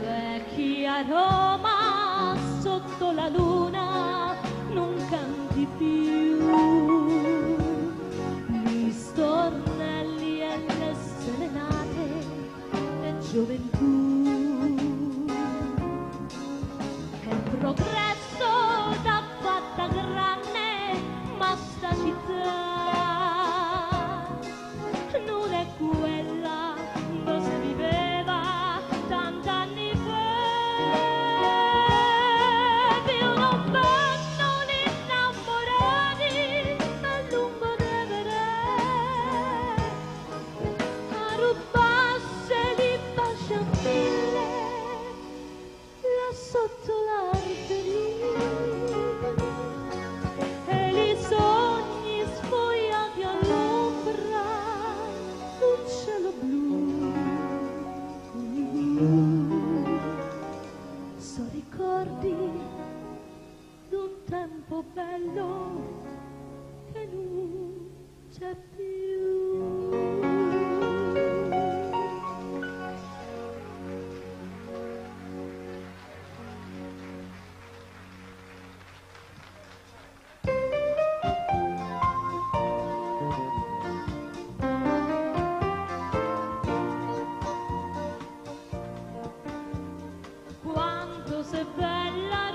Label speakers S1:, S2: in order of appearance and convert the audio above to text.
S1: Vecchia Roma sotto la luna non canti più. Gli stornelli e le serenate e gioventù. So ricordi d'un tempo bello che non c'è più It's a bad life.